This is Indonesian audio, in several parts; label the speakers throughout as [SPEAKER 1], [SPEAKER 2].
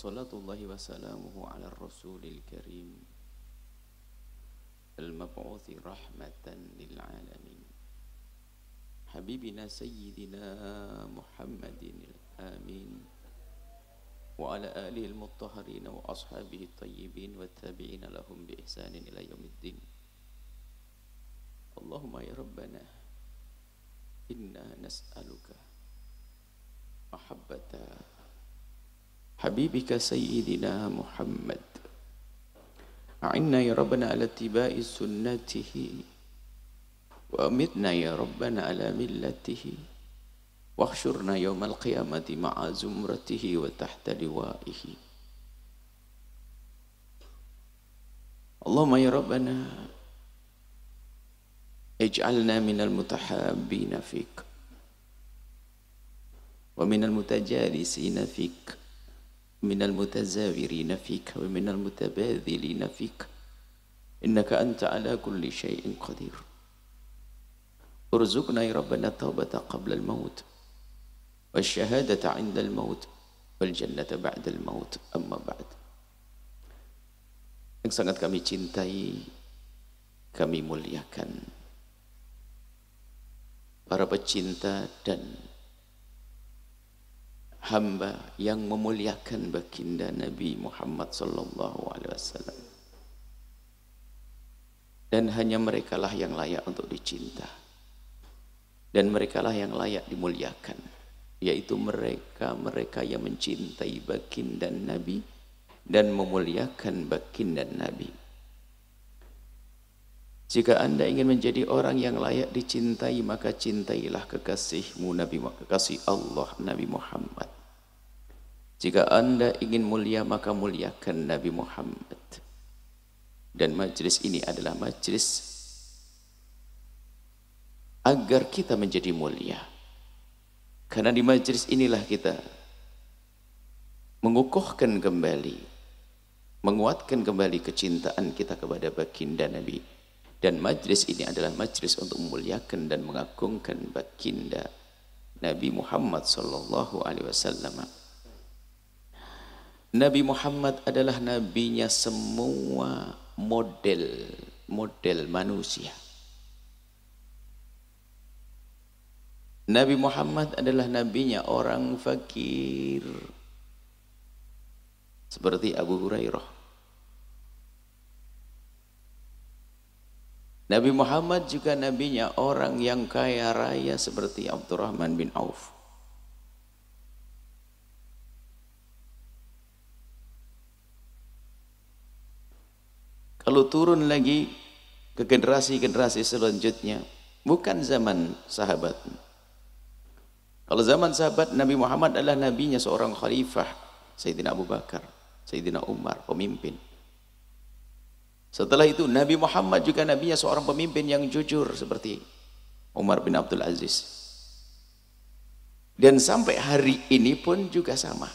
[SPEAKER 1] وصلاة الله وسلامه على الرسول الكريم المبعوث رحمة للعالمين. حبيبنا سيدنا محمد الآمين وعلى آله المطهرين وأصحابه الطيبين والتابعين لهم بإحسان إلى يوم الدين. اللهم يا ربنا إنا نسألك محبة حبيبك سيدنا محمد. أعنا يا ربنا على اتباع سنته وأمتنا يا ربنا على ملته واحشرنا يوم القيامة مع زمرته وتحت لوائه. اللهم يا ربنا اجعلنا من المتحابين فيك ومن المتجالسين فيك. من المتزاورين فيك ومن المتباذلين فيك. إنك أنت على كل شيء قدير. ارزقنا يا ربنا التوبة قبل الموت والشهادة عند الموت والجنة بعد الموت. أما بعد. Yang sangat kami cintai kami muliakan. Para pecinta dan hamba yang memuliakan baginda Nabi Muhammad sallallahu alaihi wasallam. Dan hanya merekalah yang layak untuk dicinta. Dan merekalah yang layak dimuliakan, yaitu mereka-mereka yang mencintai baginda Nabi dan memuliakan baginda Nabi. Jika anda ingin menjadi orang yang layak dicintai, maka cintailah kekasihmu Nabi kekasih Allah Nabi Muhammad. Jika anda ingin mulia, maka muliakan Nabi Muhammad. Dan majlis ini adalah majlis agar kita menjadi mulia. Karena di majlis inilah kita mengukuhkan kembali, menguatkan kembali kecintaan kita kepada baginda Nabi dan majlis ini adalah majlis untuk memuliakan dan mengagungkan baginda Nabi Muhammad sallallahu alaihi wasallam. Nabi Muhammad adalah nabinya semua model model manusia. Nabi Muhammad adalah nabinya orang fakir. Seperti Abu Hurairah Nabi Muhammad juga nabinya orang yang kaya raya seperti Abdurrahman bin Auf. Kalau turun lagi ke generasi-generasi selanjutnya, bukan zaman sahabat. Kalau zaman sahabat, Nabi Muhammad adalah nabinya seorang khalifah, Sayyidina Abu Bakar, Sayyidina Umar, pemimpin. Setelah itu Nabi Muhammad juga nabinya seorang pemimpin yang jujur seperti Umar bin Abdul Aziz. Dan sampai hari ini pun juga sama.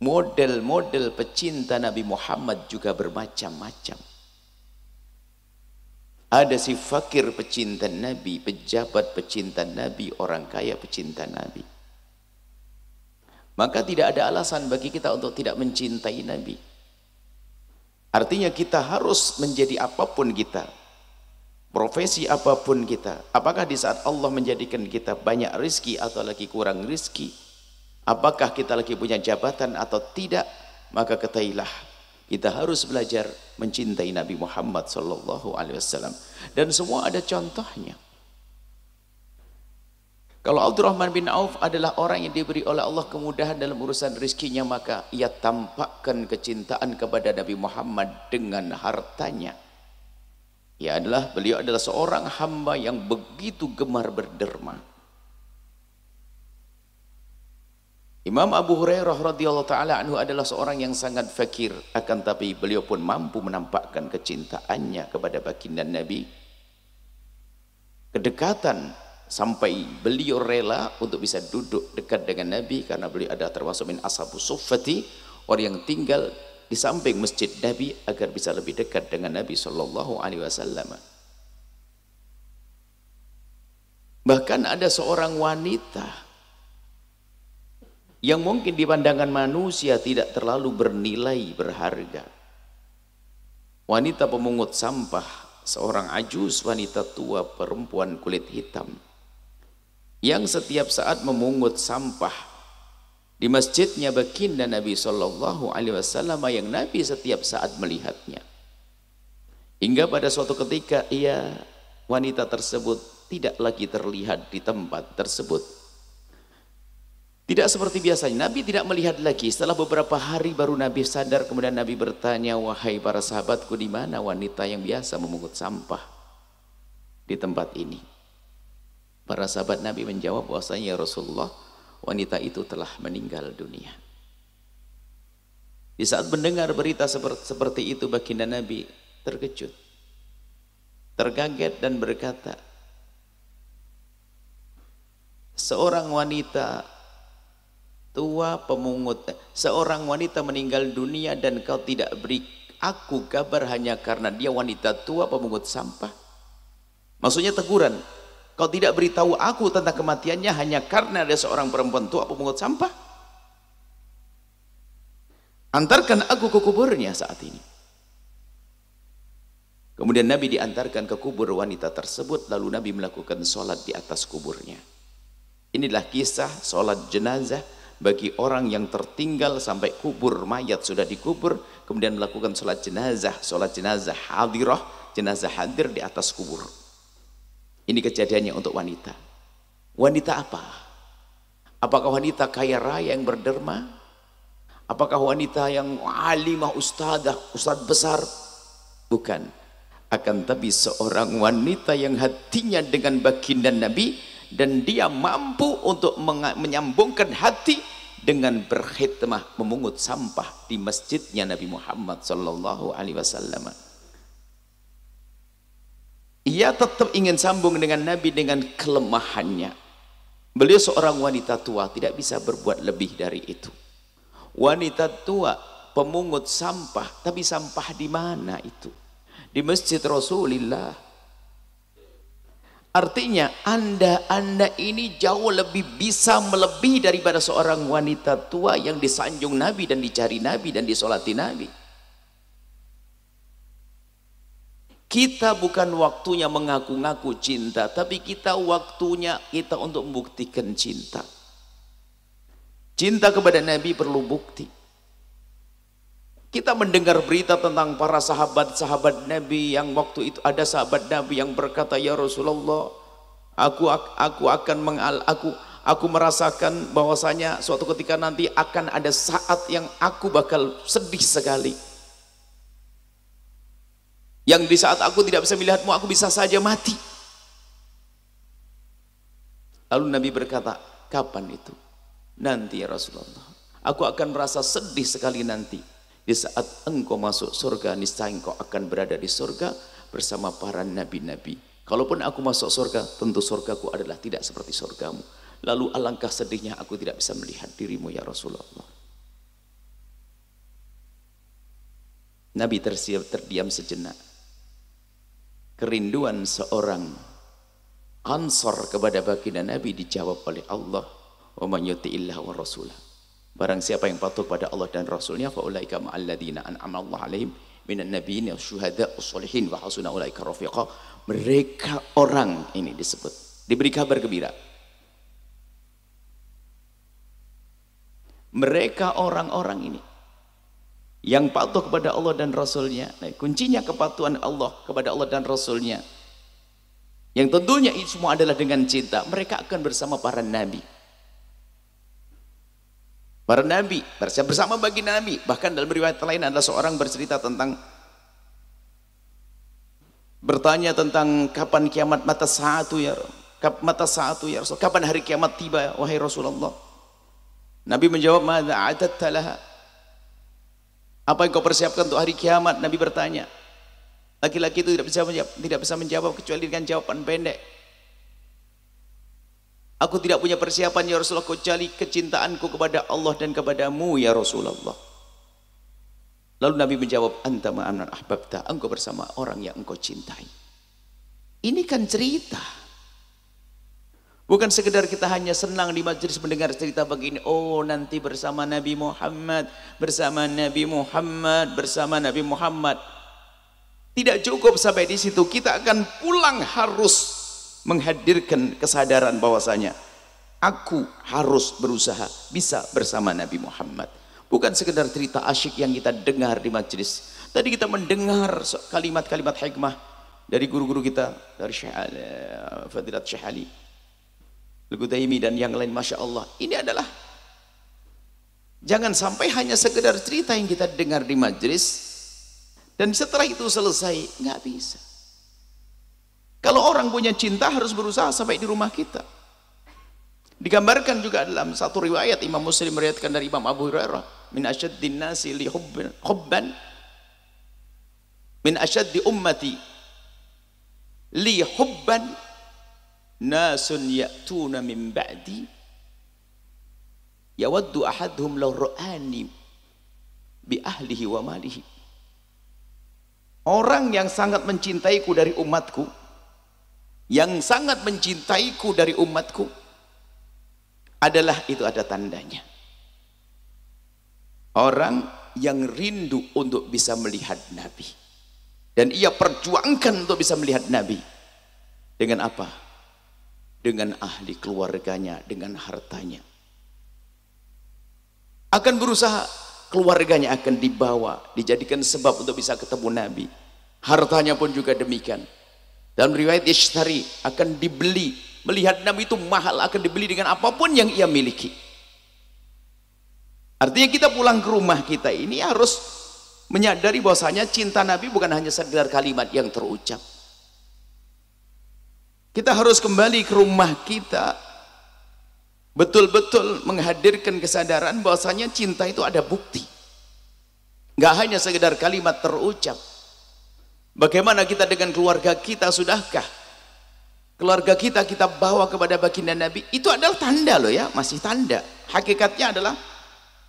[SPEAKER 1] Model-model pecinta Nabi Muhammad juga bermacam-macam. Ada si fakir pecinta Nabi, pejabat pecinta Nabi, orang kaya pecinta Nabi. Maka tidak ada alasan bagi kita untuk tidak mencintai Nabi. Artinya kita harus menjadi apa pun kita. Profesi apa pun kita. Apakah di saat Allah menjadikan kita banyak rizki atau lagi kurang rizki. Apakah kita lagi punya jabatan atau tidak. Maka ketahuilah kita harus belajar mencintai Nabi Muhammad wasallam dan semua ada contohnya. Kalau Abdurrahman bin Auf adalah orang yang diberi oleh Allah kemudahan dalam urusan rizkinya maka ia tampakkan kecintaan kepada Nabi Muhammad dengan hartanya. Ia adalah beliau adalah seorang hamba yang begitu gemar berderma. Imam Abu Hurairah radhiyallahu taala anhu adalah seorang yang sangat fakir akan tapi beliau pun mampu menampakkan kecintaannya kepada baginda Nabi kedekatan sampai beliau rela untuk bisa duduk dekat dengan Nabi karena beliau ada termasuk min ashabu suffati orang yang tinggal di samping masjid Nabi agar bisa lebih dekat dengan Nabi sallallahu alaihi wasallam bahkan ada seorang wanita yang mungkin di pandangan manusia tidak terlalu bernilai berharga. Wanita pemungut sampah, seorang ajus wanita tua perempuan kulit hitam yang setiap saat memungut sampah di masjidnya baginda Nabi Shallallahu Alaihi Wasallam yang Nabi setiap saat melihatnya. Hingga pada suatu ketika ia wanita tersebut tidak lagi terlihat di tempat tersebut tidak seperti biasanya. Nabi tidak melihat lagi. Setelah beberapa hari baru Nabi sadar. Kemudian Nabi bertanya, wahai para sahabatku, di mana wanita yang biasa memungut sampah di tempat ini? Para sahabat Nabi menjawab bahwasanya ya Rasulullah, wanita itu telah meninggal dunia. Di saat mendengar berita seperti itu, baginda Nabi terkejut, terkaget dan berkata, seorang wanita tua pemungut seorang wanita meninggal dunia dan kau tidak beri aku kabar hanya karena dia wanita tua pemungut sampah maksudnya teguran kau tidak beritahu aku tentang kematiannya hanya karena ada seorang perempuan tua pemungut sampah? Antarkan aku ke kuburnya saat ini. Kemudian Nabi diantarkan ke kubur wanita tersebut lalu Nabi melakukan sholat di atas kuburnya. Inilah kisah sholat jenazah bagi orang yang tertinggal sampai kubur mayat sudah dikubur kemudian melakukan sholat jenazah sholat jenazah hadirah jenazah hadir di atas kubur ini kejadiannya untuk wanita wanita apa? apakah wanita kaya raya yang berderma? apakah wanita yang alimah ustadah ustad besar? bukan akan tapi seorang wanita yang hatinya dengan baginda Nabi dan dia mampu untuk menyambungkan hati dengan berkhidmah memungut sampah di masjidnya Nabi Muhammad sallallahu alaihi wasallam. Ia tetap ingin sambung dengan Nabi dengan kelemahannya. Beliau seorang wanita tua, tidak bisa berbuat lebih dari itu. Wanita tua pemungut sampah, tapi sampah di mana itu? Di masjid Rasulullah Artinya anda-anda ini jauh lebih bisa melebihi daripada seorang wanita tua yang disanjung Nabi dan dicari Nabi dan disolati Nabi. Kita bukan waktunya mengaku-ngaku cinta, tapi kita waktunya kita untuk membuktikan cinta. Cinta kepada Nabi perlu bukti. Kita mendengar berita tentang para sahabat-sahabat Nabi yang waktu itu ada sahabat Nabi yang berkata, "Ya Rasulullah, aku aku akan mengal aku aku merasakan bahwasanya suatu ketika nanti akan ada saat yang aku bakal sedih sekali." Yang di saat aku tidak bisa melihatmu, aku bisa saja mati. Lalu Nabi berkata, "Kapan itu?" Nanti ya Rasulullah. Aku akan merasa sedih sekali nanti di saat engkau masuk surga, niscaya engkau akan berada di surga bersama para nabi-nabi. Kalaupun aku masuk surga, tentu surgaku adalah tidak seperti surgamu. Lalu alangkah sedihnya aku tidak bisa melihat dirimu ya Rasulullah. Nabi terdiam sejenak. Kerinduan seorang ansor kepada baginda Nabi dijawab oleh Allah. Wa man yuti'illah wa rasulah. Barang siapa yang patuh pada Allah dan Rasulnya faulaika ma'alladina an'ama Allah alaihim minan nabiyyin syuhada usholihin wa hasuna ulaika rafiqa. Mereka orang ini disebut diberi kabar gembira. Mereka orang-orang ini yang patuh kepada Allah dan Rasulnya. Nah, kuncinya kepatuhan Allah kepada Allah dan Rasulnya. Yang tentunya itu semua adalah dengan cinta. Mereka akan bersama para nabi para nabi bersama bagi nabi bahkan dalam riwayat lain adalah seorang bercerita tentang bertanya tentang kapan kiamat mata satu ya mata satu ya Rasul kapan hari kiamat tiba wahai Rasulullah Nabi menjawab madza adatta laha apa yang kau persiapkan untuk hari kiamat Nabi bertanya laki-laki itu tidak bisa menjawab tidak bisa menjawab kecuali dengan jawaban pendek Aku tidak punya persiapan ya Rasulullah kecuali kecintaanku kepada Allah dan kepadamu ya Rasulullah. Lalu Nabi menjawab, Anta ma'amnan ahbabta, engkau bersama orang yang engkau cintai. Ini kan cerita. Bukan sekedar kita hanya senang di majlis mendengar cerita begini. Oh nanti bersama Nabi Muhammad, bersama Nabi Muhammad, bersama Nabi Muhammad. Tidak cukup sampai di situ. Kita akan pulang harus menghadirkan kesadaran bahwasanya aku harus berusaha bisa bersama Nabi Muhammad bukan sekedar cerita asyik yang kita dengar di majlis tadi kita mendengar kalimat-kalimat hikmah dari guru-guru kita dari Syekh Fadilat Syekh Ali Al-Gudaimi dan yang lain Masya Allah ini adalah jangan sampai hanya sekedar cerita yang kita dengar di majlis dan setelah itu selesai nggak bisa kalau orang punya cinta harus berusaha sampai di rumah kita. Digambarkan juga dalam satu riwayat Imam Muslim meriwayatkan dari Imam Abu Hurairah min asyaddin nasi li hubban min asyaddi ummati li hubban nasun ya'tuna min ba'di. Yawaddu ahaduhum law ra'ani bi ahlihi wa malihi. Orang yang sangat mencintaiku dari umatku yang sangat mencintaiku dari umatku adalah itu ada tandanya. Orang yang rindu untuk bisa melihat Nabi. Dan ia perjuangkan untuk bisa melihat Nabi. Dengan apa? Dengan ahli keluarganya dengan hartanya akan berusaha keluarganya akan dibawa dijadikan sebab untuk bisa ketemu Nabi hartanya pun juga demikian dalam riwayat Yashtari akan dibeli. Melihat Nabi itu mahal akan dibeli dengan apa pun yang ia miliki. Artinya kita pulang ke rumah kita ini harus menyadari bahwasanya cinta Nabi bukan hanya sekedar kalimat yang terucap. Kita harus kembali ke rumah kita betul-betul menghadirkan kesadaran bahwasanya cinta itu ada bukti. Enggak hanya sekedar kalimat terucap. Bagaimana kita dengan keluarga kita sudahkah? Keluarga kita kita bawa kepada baginda Nabi itu adalah tanda loh ya, masih tanda. Hakikatnya adalah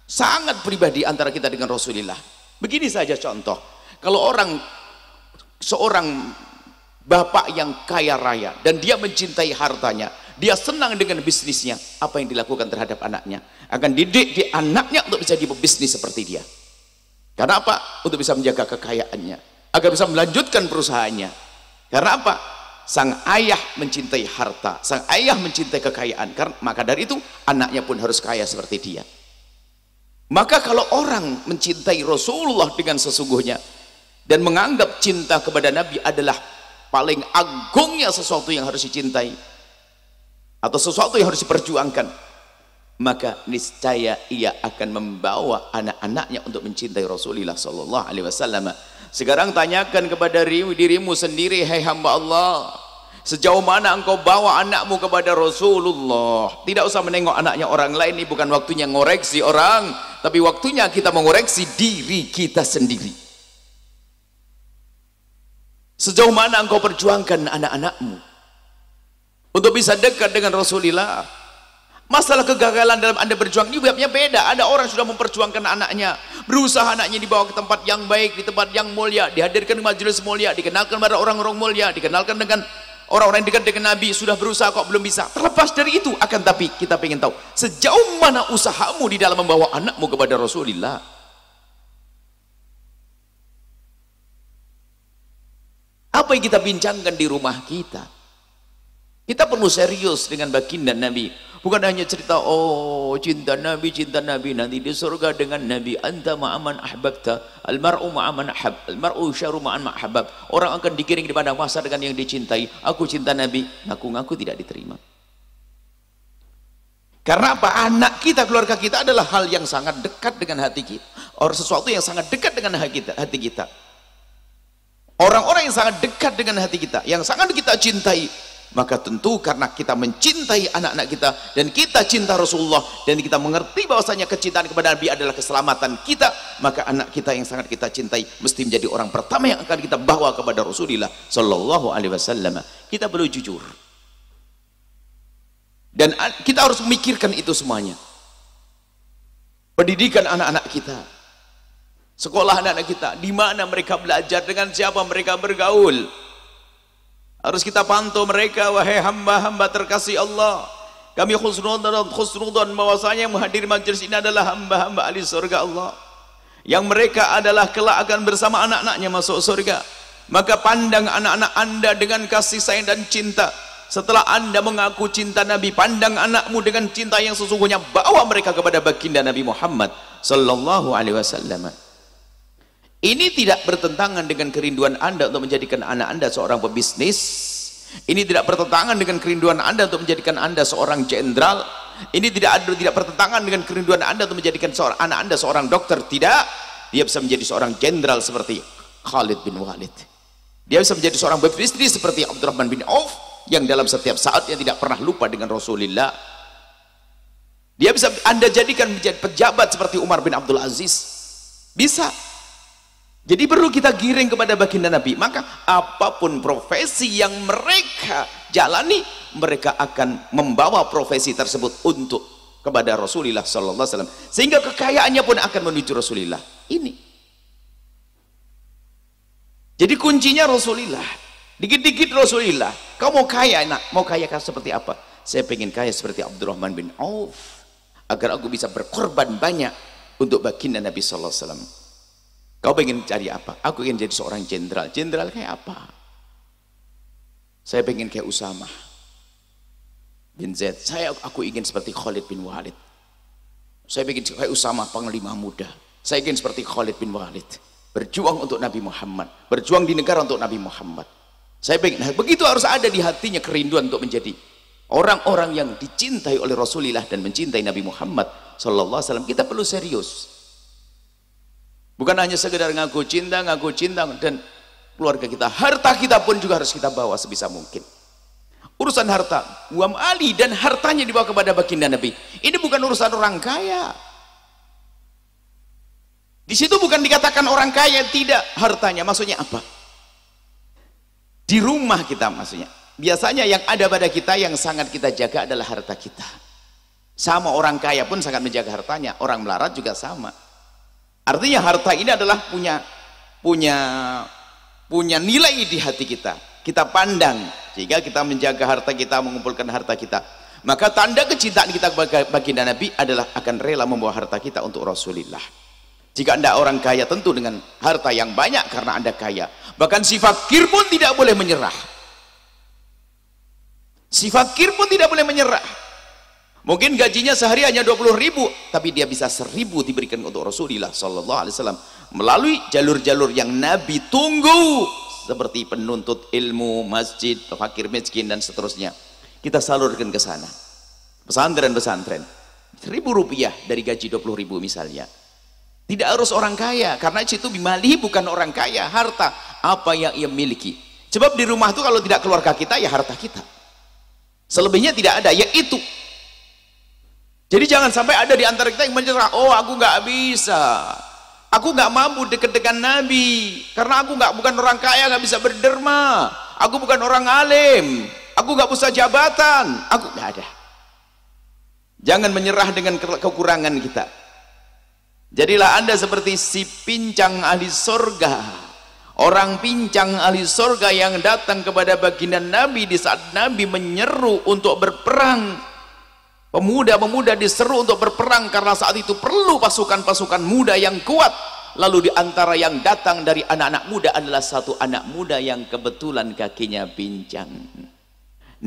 [SPEAKER 1] sangat pribadi antara kita dengan Rasulullah. Begini saja contoh. Kalau orang seorang bapak yang kaya raya dan dia mencintai hartanya, dia senang dengan bisnisnya, apa yang dilakukan terhadap anaknya? Akan didik di anaknya untuk bisa bisnis seperti dia. Karena apa? Untuk bisa menjaga kekayaannya agar bisa melanjutkan perusahaannya karena apa? sang ayah mencintai harta sang ayah mencintai kekayaan karena maka dari itu anaknya pun harus kaya seperti dia maka kalau orang mencintai Rasulullah dengan sesungguhnya dan menganggap cinta kepada Nabi adalah paling agungnya sesuatu yang harus dicintai atau sesuatu yang harus diperjuangkan maka niscaya ia akan membawa anak-anaknya untuk mencintai Rasulullah sallallahu alaihi wasallam sekarang tanyakan kepada dirimu sendiri, hai hamba Allah. Sejauh mana engkau bawa anakmu kepada Rasulullah? Tidak usah menengok anaknya orang lain, ini bukan waktunya ngoreksi orang, tapi waktunya kita mengoreksi diri kita sendiri. Sejauh mana engkau perjuangkan anak-anakmu untuk bisa dekat dengan Rasulullah? Masalah kegagalan dalam anda berjuang ini babnya beda. Ada orang sudah memperjuangkan anaknya. Berusaha anaknya dibawa ke tempat yang baik, di tempat yang mulia. Dihadirkan di majelis mulia. Dikenalkan pada orang-orang mulia. Dikenalkan dengan orang-orang dekat dengan Nabi. Sudah berusaha kok belum bisa. Terlepas dari itu. Akan tapi kita ingin tahu. Sejauh mana usahamu di dalam membawa anakmu kepada Rasulullah. Apa yang kita bincangkan di rumah kita? Kita perlu serius dengan baginda Nabi. Bukan hanya cerita, oh cinta Nabi, cinta Nabi. Nanti di surga dengan Nabi. Anta ma'aman ahbabta. Almar'u ma'aman ahab. Almar'u syaru ma'an ma'habab. Orang akan dikiring di padang masa dengan yang dicintai. Aku cinta Nabi. Ngaku-ngaku tidak diterima. Karena apa? Anak kita, keluarga kita adalah hal yang sangat dekat dengan hati kita. Orang sesuatu yang sangat dekat dengan hati kita. Hati kita. Orang-orang yang sangat dekat dengan hati kita. Yang sangat kita cintai maka tentu karena kita mencintai anak-anak kita dan kita cinta Rasulullah dan kita mengerti bahwasanya kecintaan kepada Nabi adalah keselamatan kita maka anak kita yang sangat kita cintai mesti menjadi orang pertama yang akan kita bawa kepada Rasulullah sallallahu alaihi wasallam. Kita perlu jujur. Dan kita harus memikirkan itu semuanya. Pendidikan anak-anak kita sekolah anak-anak kita di mana mereka belajar dengan siapa mereka bergaul harus kita pantau mereka wahai hamba-hamba terkasih Allah. Kami khusnudan khusnudan bahwasanya yang menghadiri majlis ini adalah hamba-hamba ahli surga Allah. Yang mereka adalah kelak akan bersama anak-anaknya masuk surga. Maka pandang anak-anak anda dengan kasih sayang dan cinta. Setelah anda mengaku cinta Nabi, pandang anakmu dengan cinta yang sesungguhnya. Bawa mereka kepada baginda Nabi Muhammad sallallahu alaihi wasallam. Ini tidak bertentangan dengan kerinduan anda untuk menjadikan anak anda seorang pebisnis. Ini tidak bertentangan dengan kerinduan anda untuk menjadikan anda seorang jenderal. Ini tidak ada tidak bertentangan dengan kerinduan anda untuk menjadikan seorang anak anda seorang dokter. Tidak. Dia bisa menjadi seorang jenderal seperti Khalid bin Walid. Dia bisa menjadi seorang pebisnis seperti Abdurrahman bin Auf yang dalam setiap saat yang tidak pernah lupa dengan Rasulullah. Dia bisa anda jadikan menjadi pejabat seperti Umar bin Abdul Aziz. Bisa. Jadi perlu kita giring kepada baginda Nabi. Maka apa pun profesi yang mereka jalani, mereka akan membawa profesi tersebut untuk kepada Rasulullah sallallahu alaihi wasallam. Sehingga kekayaannya pun akan menuju Rasulullah. Ini. Jadi kuncinya Rasulullah. Dikit-dikit Rasulullah. Kau mau kaya nak? Mau kaya seperti apa? Saya pengen kaya seperti Abdurrahman bin Auf agar aku bisa berkorban banyak untuk baginda Nabi sallallahu alaihi wasallam. Kau ingin cari apa? Aku ingin jadi seorang jenderal. Jenderal kayak apa? Saya ingin kayak Usama bin Zaid. Saya aku ingin seperti Khalid bin Walid. Saya ingin kayak Usama panglima muda. Saya ingin seperti Khalid bin Walid. Berjuang untuk Nabi Muhammad. Berjuang di negara untuk Nabi Muhammad. Saya ingin, nah, begitu harus ada di hatinya kerinduan untuk menjadi orang-orang yang dicintai oleh Rasulullah dan mencintai Nabi Muhammad sallallahu alaihi wasallam. Kita perlu serius. Bukan hanya sekedar ngaku cinta, ngaku cinta dan keluarga kita. Harta kita pun juga harus kita bawa sebisa mungkin. Urusan harta, Uam Ali dan hartanya dibawa kepada baginda Nabi. Ini bukan urusan orang kaya. Di situ bukan dikatakan orang kaya tidak hartanya. Maksudnya apa? Di rumah kita maksudnya. Biasanya yang ada pada kita yang sangat kita jaga adalah harta kita. Sama orang kaya pun sangat menjaga hartanya. Orang melarat juga sama. Artinya harta ini adalah punya punya punya nilai di hati kita. Kita pandang sehingga kita menjaga harta kita, mengumpulkan harta kita. Maka tanda kecintaan kita baginda Nabi adalah akan rela membawa harta kita untuk Rasulullah. Jika anda orang kaya tentu dengan harta yang banyak karena anda kaya. Bahkan si fakir pun tidak boleh menyerah. Si fakir pun tidak boleh menyerah. Mungkin gajinya sehari hanya 20 ribu, tapi dia bisa seribu diberikan untuk Rasulullah Sallallahu Alaihi Wasallam melalui jalur-jalur yang Nabi tunggu seperti penuntut ilmu, masjid, fakir miskin dan seterusnya. Kita salurkan ke sana. Pesantren-pesantren. Seribu rupiah dari gaji 20 ribu misalnya. Tidak harus orang kaya, karena situ bimali bukan orang kaya, harta apa yang ia miliki. Sebab di rumah itu kalau tidak keluarga kita ya harta kita. Selebihnya tidak ada, yaitu jadi jangan sampai ada di antara kita yang menyerah, oh aku nggak bisa, aku nggak mampu dekat dengan Nabi, karena aku nggak bukan orang kaya nggak bisa berderma, aku bukan orang alim, aku nggak bisa jabatan, aku nggak ada. Jangan menyerah dengan kekurangan kita. Jadilah anda seperti si pincang ahli sorga, orang pincang ahli sorga yang datang kepada baginda Nabi di saat Nabi menyeru untuk berperang Pemuda-pemuda diseru untuk berperang karena saat itu perlu pasukan-pasukan muda yang kuat. Lalu di antara yang datang dari anak-anak muda adalah satu anak muda yang kebetulan kakinya pincang.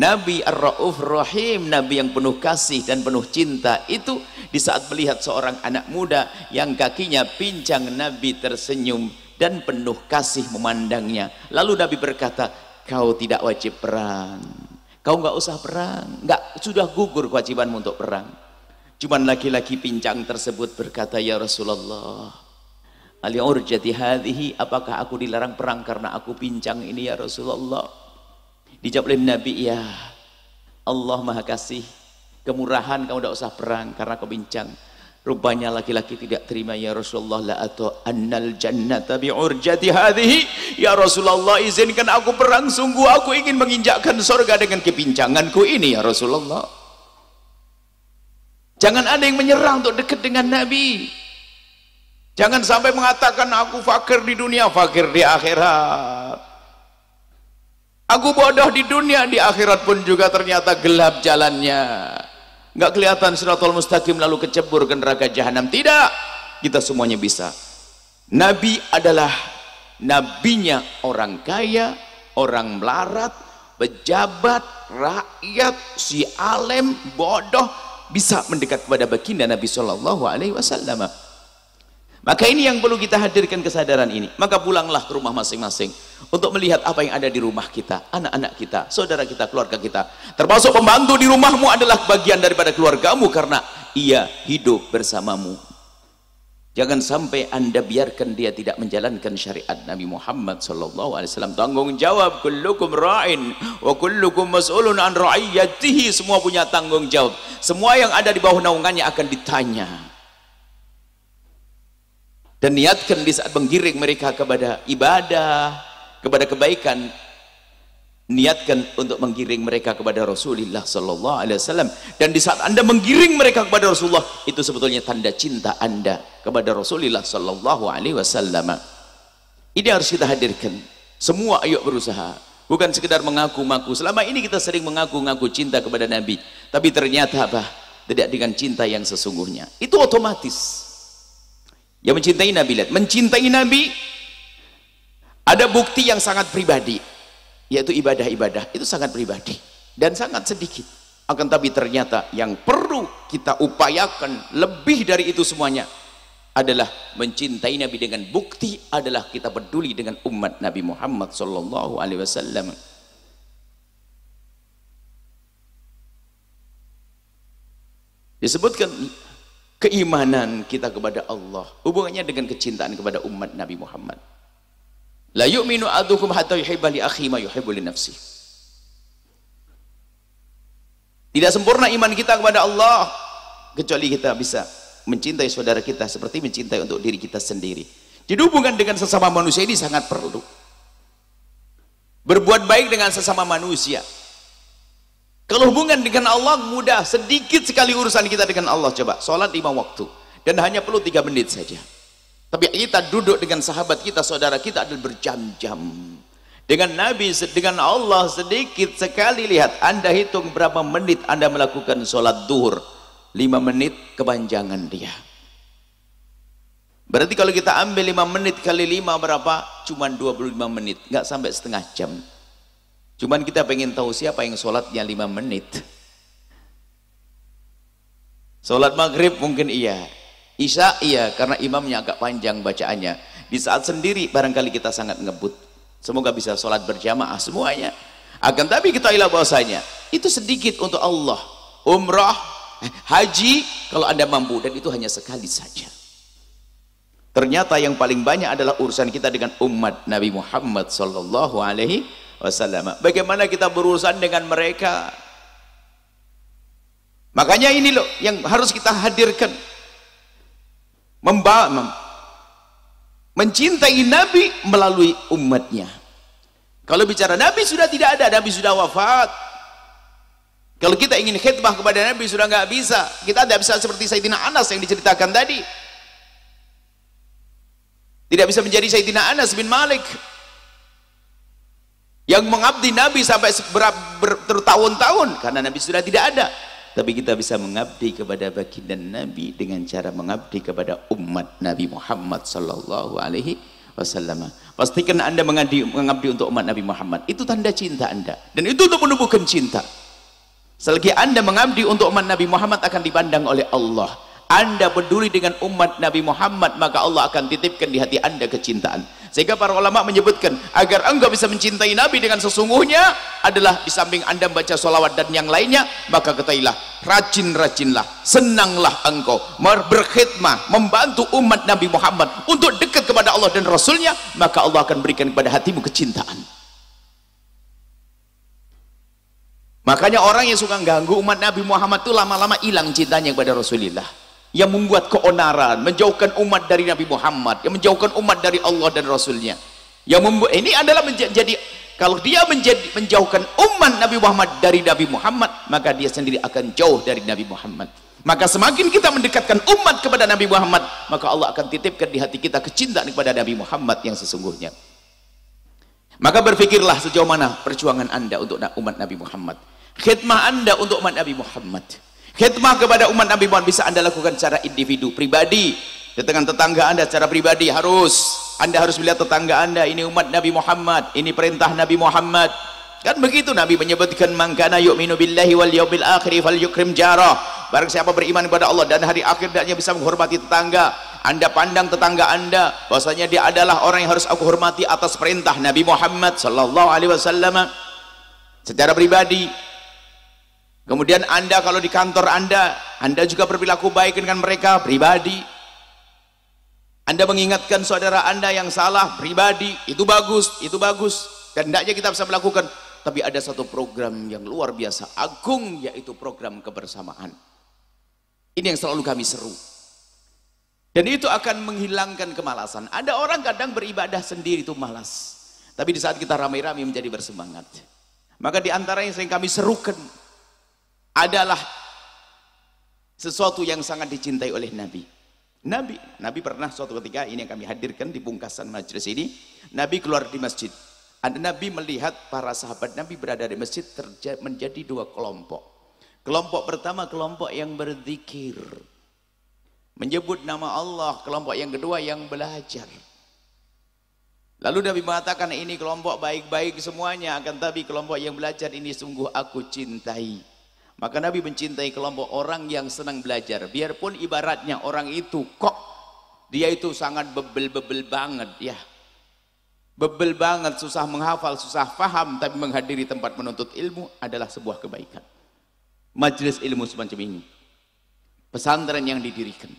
[SPEAKER 1] Nabi Ar-Ra'uf Rahim, Nabi yang penuh kasih dan penuh cinta itu di saat melihat seorang anak muda yang kakinya pincang, Nabi tersenyum dan penuh kasih memandangnya. Lalu Nabi berkata, kau tidak wajib perang Kau nggak usah perang, nggak sudah gugur kewajibanmu untuk perang. Cuman laki-laki pincang tersebut berkata, Ya Rasulullah, Ali urjati hadhihi, apakah aku dilarang perang karena aku pincang ini ya Rasulullah? dijawab oleh Nabi ya Allah maha kasih kemurahan kamu tidak usah perang karena kau bincang Rupanya laki-laki tidak terima ya Rasulullah la atau annal jannata bi'urjati hadhihi. Ya Rasulullah izinkan aku perang. Sungguh aku ingin menginjakkan surga dengan kepincanganku ini ya Rasulullah. Jangan ada yang menyerang untuk dekat dengan Nabi. Jangan sampai mengatakan aku fakir di dunia fakir di akhirat. Aku bodoh di dunia di akhirat pun juga ternyata gelap jalannya nggak kelihatan siratul mustaqim lalu kecebur ke neraka jahanam. Tidak. Kita semuanya bisa. Nabi adalah nabinya orang kaya orang melarat pejabat rakyat si alem bodoh bisa mendekat kepada baginda Nabi Shallallahu Alaihi Wasallam maka ini yang perlu kita hadirkan kesadaran ini. Maka pulanglah ke rumah masing-masing untuk melihat apa yang ada di rumah kita, anak-anak kita, saudara kita, keluarga kita. Termasuk pembantu di rumahmu adalah bagian daripada keluargamu karena ia hidup bersamamu. Jangan sampai anda biarkan dia tidak menjalankan syariat Nabi Muhammad wasallam. Tanggung jawab kullukum ra'in wa kullukum mas'ulun an ra'iyatihi. Semua punya tanggung jawab. Semua yang ada di bawah naungannya akan ditanya dan niatkan di saat menggiring mereka kepada ibadah kepada kebaikan niatkan untuk menggiring mereka kepada Rasulullah sallallahu alaihi wasallam. Dan di saat Anda menggiring mereka kepada Rasulullah itu sebetulnya tanda cinta Anda kepada Rasulullah sallallahu alaihi wasallam. Ini harus kita hadirkan. Semua ayo berusaha. Bukan sekedar mengaku-ngaku selama ini kita sering mengaku-ngaku cinta kepada Nabi tapi ternyata apa? Tidak dengan cinta yang sesungguhnya. Itu otomatis yang mencintai Nabi lihat. Mencintai Nabi ada bukti yang sangat pribadi yaitu ibadah-ibadah. Itu sangat pribadi dan sangat sedikit. Akan tapi ternyata yang perlu kita upayakan lebih dari itu semuanya adalah mencintai Nabi dengan bukti adalah kita peduli dengan umat Nabi Muhammad sallallahu alaihi wasallam. Disebutkan keimanan kita kepada Allah. Hubungannya dengan kecintaan kepada umat Nabi Muhammad. La yu'minu adukum hatta yuhibba li akhi ma yuhibbu li nafsi. Tidak sempurna iman kita kepada Allah kecuali kita bisa mencintai saudara kita seperti mencintai untuk diri kita sendiri. Jadi hubungan dengan sesama manusia ini sangat perlu. Berbuat baik dengan sesama manusia kalau hubungan dengan Allah mudah, sedikit sekali urusan kita dengan Allah. Coba, sholat lima waktu. Dan hanya perlu tiga menit saja. Tapi kita duduk dengan sahabat kita, saudara kita adalah berjam-jam. Dengan Nabi, dengan Allah sedikit sekali lihat. Anda hitung berapa menit Anda melakukan sholat duhur. Lima menit kepanjangan dia. Berarti kalau kita ambil lima menit kali lima berapa? Cuma 25 menit. Nggak sampai setengah jam. Cuman kita pengen tahu siapa yang sholatnya lima menit. Sholat maghrib mungkin iya. Isya iya karena imamnya agak panjang bacaannya. Di saat sendiri barangkali kita sangat ngebut. Semoga bisa sholat berjamaah semuanya. Akan tapi kita ilah bahwasanya itu sedikit untuk Allah. Umrah, eh, haji kalau anda mampu dan itu hanya sekali saja. Ternyata yang paling banyak adalah urusan kita dengan umat Nabi Muhammad sallallahu alaihi wasallam. Bagaimana kita berurusan dengan mereka? Makanya ini loh yang harus kita hadirkan. Membawa mencintai Nabi melalui umatnya. Kalau bicara Nabi sudah tidak ada, Nabi sudah wafat. Kalau kita ingin khidmah kepada Nabi sudah nggak bisa. Kita tidak bisa seperti Sayyidina Anas yang diceritakan tadi. Tidak bisa menjadi Sayyidina Anas bin Malik yang mengabdi Nabi sampai bertahun-tahun karena Nabi sudah tidak ada. Tapi kita bisa mengabdi kepada baginda Nabi dengan cara mengabdi kepada umat Nabi Muhammad sallallahu alaihi wasallam. Pastikan anda mengabdi, mengabdi untuk umat Nabi Muhammad. Itu tanda cinta anda. Dan itu untuk menumbuhkan cinta. Selagi anda mengabdi untuk umat Nabi Muhammad akan dipandang oleh Allah anda peduli dengan umat Nabi Muhammad maka Allah akan titipkan di hati anda kecintaan. Sehingga para ulama menyebutkan agar engkau bisa mencintai Nabi dengan sesungguhnya adalah di samping anda membaca solawat dan yang lainnya maka ketahuilah rajin-rajinlah senanglah engkau berkhidmah membantu umat Nabi Muhammad untuk dekat kepada Allah dan Rasulnya maka Allah akan berikan kepada hatimu kecintaan. Makanya orang yang suka ganggu umat Nabi Muhammad itu lama-lama hilang cintanya kepada Rasulullah yang membuat keonaran menjauhkan umat dari Nabi Muhammad yang menjauhkan umat dari Allah dan Rasulnya. Yang membuat ini adalah menjadi kalau dia menjadi menjauhkan umat Nabi Muhammad dari Nabi Muhammad maka dia sendiri akan jauh dari Nabi Muhammad. Maka semakin kita mendekatkan umat kepada Nabi Muhammad maka Allah akan titipkan di hati kita kecintaan kepada Nabi Muhammad yang sesungguhnya. Maka berfikirlah sejauh mana perjuangan anda untuk umat Nabi Muhammad. Khidmah anda untuk umat Nabi Muhammad khidmah kepada umat Nabi Muhammad bisa anda lakukan secara individu pribadi. Dengan tetangga anda secara pribadi harus. Anda harus melihat tetangga anda ini umat Nabi Muhammad ini perintah Nabi Muhammad. Kan begitu Nabi menyebutkan mangkana yu'minu billahi wal yawmil akhiri fal yukrim jarah barang siapa beriman kepada Allah dan hari akhir dan bisa menghormati tetangga anda pandang tetangga anda bahwasanya dia adalah orang yang harus aku hormati atas perintah Nabi Muhammad sallallahu alaihi wasallam. Secara pribadi kemudian anda kalau di kantor anda anda juga berperilaku baik dengan mereka pribadi. Anda mengingatkan saudara anda yang salah pribadi itu bagus itu bagus. Dan tidaknya kita bisa melakukan. Tapi ada satu program yang luar biasa agung yaitu program kebersamaan. Ini yang selalu kami seru. Dan itu akan menghilangkan kemalasan. Ada orang kadang beribadah sendiri itu malas. Tapi di saat kita ramai-ramai menjadi bersemangat. Maka di antara yang sering kami serukan adalah sesuatu yang sangat dicintai oleh Nabi Nabi Nabi pernah suatu ketika ini yang kami hadirkan di pungkasan majelis ini Nabi keluar di masjid Nabi melihat para sahabat Nabi berada di masjid menjadi dua kelompok. Kelompok pertama kelompok yang berzikir. Menyebut nama Allah. Kelompok yang kedua yang belajar. Lalu Nabi mengatakan ini kelompok baik-baik semuanya. Akan tapi kelompok yang belajar ini sungguh aku cintai. Maka Nabi mencintai kelompok orang yang senang belajar. Biarpun ibaratnya orang itu kok dia itu sangat bebel-bebel banget ya bebel banget, susah menghafal, susah paham, tapi menghadiri tempat menuntut ilmu adalah sebuah kebaikan. Majelis ilmu semacam ini. Pesantren yang didirikan.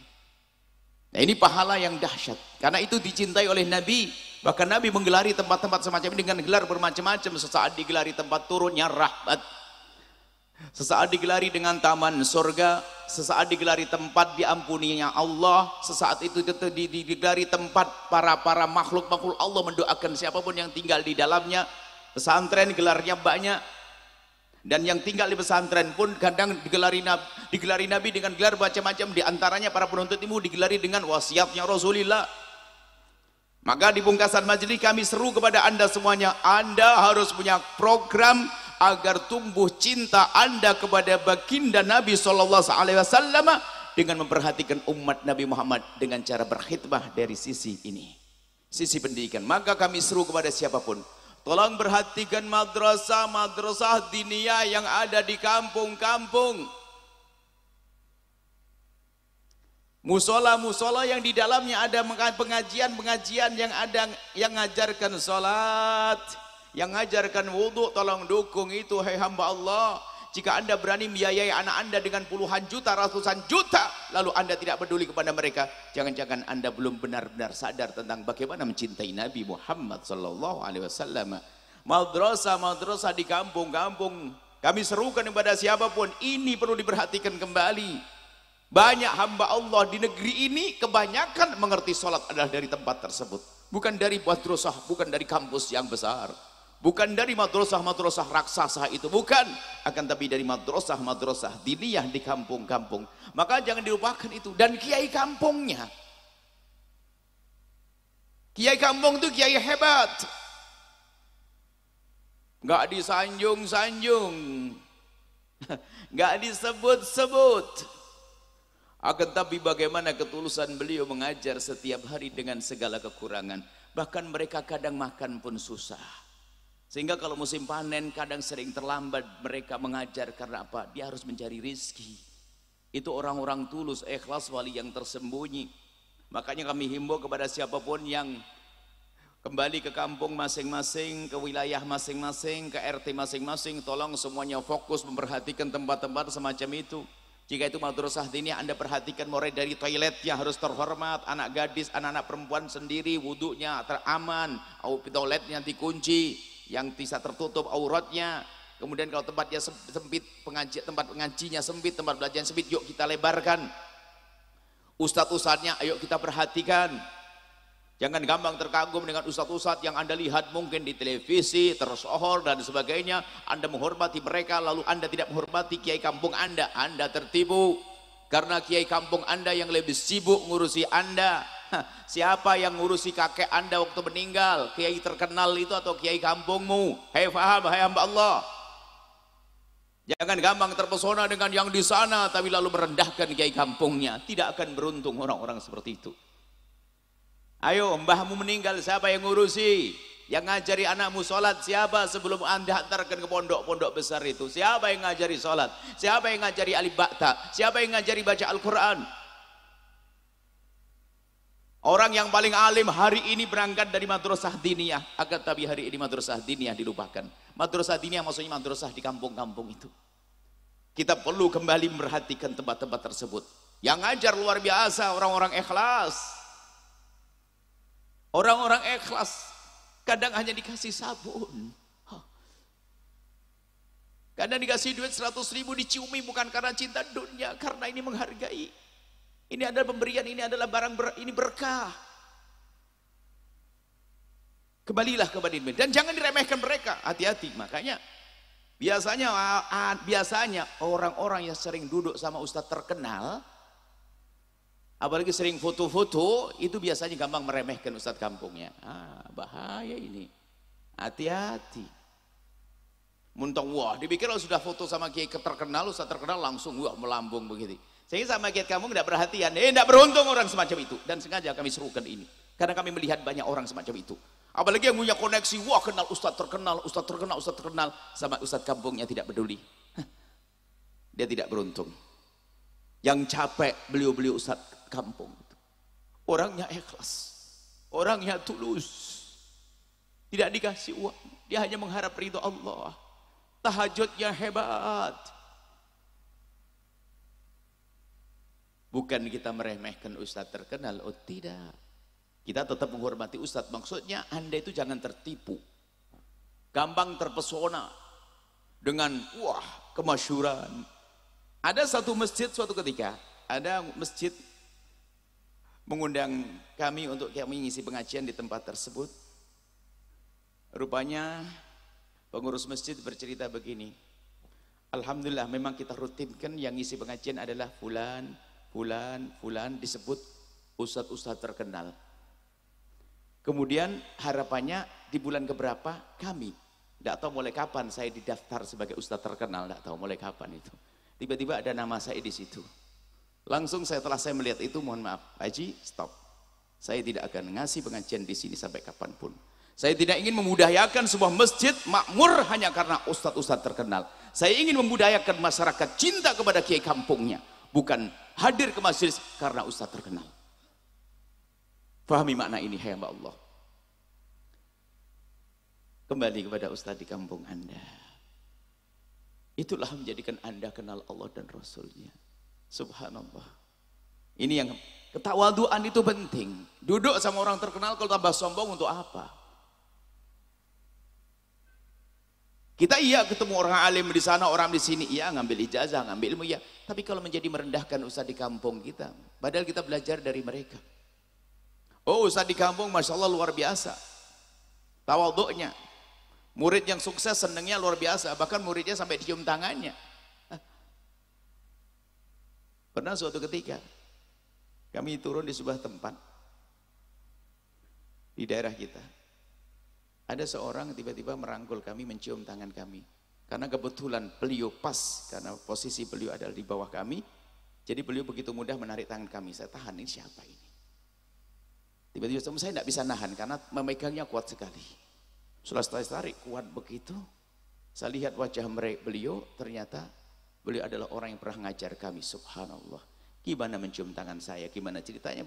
[SPEAKER 1] Nah ini pahala yang dahsyat. Karena itu dicintai oleh Nabi. Bahkan Nabi menggelari tempat-tempat semacam ini dengan gelar bermacam-macam. Sesaat digelari tempat turunnya rahmat Sesaat digelari dengan taman surga, sesaat digelari tempat diampuninya Allah, sesaat itu digelari tempat para para makhluk makhluk Allah mendoakan siapa pun yang tinggal di dalamnya. Pesantren gelarnya banyak dan yang tinggal di pesantren pun kadang digelari nabi, digelari nabi dengan gelar macam-macam di antaranya para penuntut ilmu digelari dengan wasiatnya Rasulullah. Maka di pungkasan majelis kami seru kepada anda semuanya, anda harus punya program agar tumbuh cinta anda kepada baginda Nabi Sallallahu Alaihi Wasallam dengan memperhatikan umat Nabi Muhammad dengan cara berkhidmah dari sisi ini. Sisi pendidikan. Maka kami seru kepada siapa pun. Tolong perhatikan madrasah-madrasah diniyah yang ada di kampung-kampung. Musola-musola yang di dalamnya ada pengajian-pengajian yang ada yang mengajarkan salat yang mengajarkan wudhu tolong dukung itu hai hamba Allah. Jika anda berani membiayai anak anda dengan puluhan juta ratusan juta lalu anda tidak peduli kepada mereka jangan-jangan anda belum benar-benar sadar tentang bagaimana mencintai Nabi Muhammad sallallahu alaihi wasallam. Madrasah-madrasah di kampung-kampung kami serukan kepada siapa pun ini perlu diperhatikan kembali. Banyak hamba Allah di negeri ini kebanyakan mengerti sholat adalah dari tempat tersebut. Bukan dari madrasah bukan dari kampus yang besar bukan dari madrasah-madrasah raksasa itu bukan. Akan tapi dari madrasah-madrasah diniyah di kampung-kampung. Maka jangan dilupakan itu. Dan kiai kampungnya. Kiai kampung itu kiai hebat. Nggak disanjung-sanjung. Nggak disebut-sebut. Akan tapi bagaimana ketulusan beliau mengajar setiap hari dengan segala kekurangan. Bahkan mereka kadang makan pun susah sehingga kalau musim panen kadang sering terlambat mereka mengajar karena apa? Dia harus mencari rizki. Itu orang-orang tulus, ikhlas wali yang tersembunyi. Makanya kami himbau kepada siapa pun yang kembali ke kampung masing-masing, ke wilayah masing-masing, ke RT masing-masing, tolong semuanya fokus memperhatikan tempat-tempat semacam itu. Jika itu madrasah ini Anda perhatikan mulai dari toiletnya harus terhormat, anak gadis, anak-anak perempuan sendiri wudhunya teraman, toiletnya dikunci, yang bisa tertutup auratnya. Kemudian kalau tempatnya sempit pengaji tempat pengajinya sempit tempat belajar sempit yuk kita lebarkan. Ustadz ustadznya ayo kita perhatikan. Jangan gampang terkagum dengan ustadz ustadz yang anda lihat mungkin di televisi tersohor dan sebagainya. Anda menghormati mereka lalu anda tidak menghormati kiai kampung anda. Anda tertipu karena kiai kampung anda yang lebih sibuk ngurusi anda siapa yang ngurusi kakek anda waktu meninggal kiai terkenal itu atau kiai kampungmu hei faham hai hamba Allah Jangan gampang terpesona dengan yang di sana tapi lalu merendahkan kiai kampungnya. Tidak akan beruntung orang-orang seperti itu. Ayo mbahmu meninggal siapa yang ngurusi? Yang ngajari anakmu sholat siapa sebelum anda hantarkan ke pondok-pondok besar itu? Siapa yang ngajari sholat? Siapa yang ngajari alif bakta? Siapa yang ngajari baca Al-Quran? Orang yang paling alim hari ini berangkat dari madrasah diniyah. Agar tapi hari ini madrasah diniyah dilupakan. Madrasah diniyah maksudnya madrasah di kampung-kampung itu. Kita perlu kembali memperhatikan tempat-tempat tersebut. Yang ngajar luar biasa orang-orang ikhlas. Orang-orang ikhlas. Kadang hanya dikasih sabun. Kadang dikasih duit 100 ribu diciumi bukan karena cinta dunia. Karena ini menghargai. Ini adalah pemberian, ini adalah barang ber, ini berkah. Kembalilah kepada ini dan jangan diremehkan mereka. Hati-hati. Makanya biasanya biasanya orang-orang yang sering duduk sama ustadz terkenal apalagi sering foto-foto itu biasanya gampang meremehkan ustadz kampungnya. Ah, bahaya ini. Hati-hati. Muntong wah, dipikir kalau sudah foto sama kiai terkenal, ustadz terkenal langsung wah melambung begitu. Sehingga sama kiat kamu tidak perhatian. Eh, tidak beruntung orang semacam itu. Dan sengaja kami serukan ini. Karena kami melihat banyak orang semacam itu. Apalagi yang punya koneksi, wah kenal ustadz terkenal, ustadz terkenal, ustadz terkenal. Sama ustadz kampungnya tidak peduli. Dia tidak beruntung. Yang capek beliau-beliau ustadz kampung. Orangnya ikhlas. Orangnya tulus. Tidak dikasih uang. Dia hanya mengharap ridho Allah. Tahajudnya hebat Bukan kita meremehkan ustadz terkenal, oh tidak. Kita tetap menghormati ustadz. Maksudnya anda itu jangan tertipu. Gampang terpesona dengan wah kemasyuran. Ada satu masjid suatu ketika, ada masjid mengundang kami untuk kami mengisi pengajian di tempat tersebut. Rupanya pengurus masjid bercerita begini. Alhamdulillah memang kita rutinkan yang ngisi pengajian adalah fulan, fulan, fulan disebut ustadz-ustadz terkenal. Kemudian harapannya di bulan keberapa kami. Tidak tahu mulai kapan saya didaftar sebagai ustadz terkenal, tidak tahu mulai kapan itu. Tiba-tiba ada nama saya di situ. Langsung saya telah saya melihat itu, mohon maaf, Haji, stop. Saya tidak akan ngasih pengajian di sini sampai kapan pun. Saya tidak ingin memudayakan sebuah masjid makmur hanya karena ustadz-ustadz terkenal. Saya ingin memudayakan masyarakat cinta kepada kiai kampungnya bukan hadir ke masjid karena ustaz terkenal. Fahami makna ini hai hamba Allah. Kembali kepada ustaz di kampung Anda. Itulah menjadikan Anda kenal Allah dan Rasulnya. Subhanallah. Ini yang ketawaduan itu penting. Duduk sama orang terkenal kalau tambah sombong untuk apa? Kita iya ketemu orang alim di sana, orang di sini, iya ngambil ijazah, ngambil ilmu, iya. Tapi kalau menjadi merendahkan ustaz di kampung kita, padahal kita belajar dari mereka. Oh ustaz di kampung, Masya Allah luar biasa. Tawaduknya. Murid yang sukses senangnya luar biasa, bahkan muridnya sampai cium tangannya. Pernah suatu ketika, kami turun di sebuah tempat, di daerah kita. Ada seorang tiba-tiba merangkul kami, mencium tangan kami. Karena kebetulan beliau pas, karena posisi beliau adalah di bawah kami. Jadi beliau begitu mudah menarik tangan kami. Saya tahan, ini siapa ini? Tiba-tiba saya tidak bisa nahan karena memegangnya kuat sekali. Setelah saya tarik kuat begitu, saya lihat wajah mereka beliau, ternyata beliau adalah orang yang pernah ngajar kami, subhanallah. Gimana mencium tangan saya, gimana ceritanya